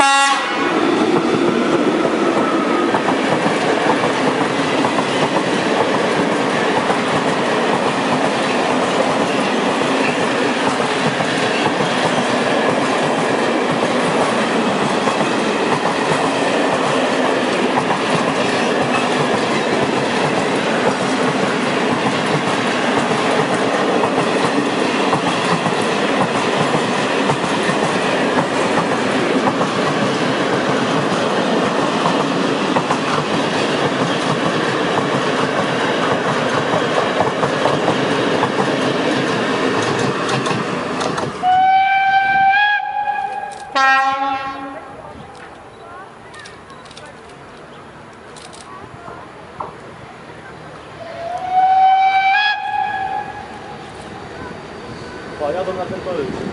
Bye. Olha a dona Terpalante.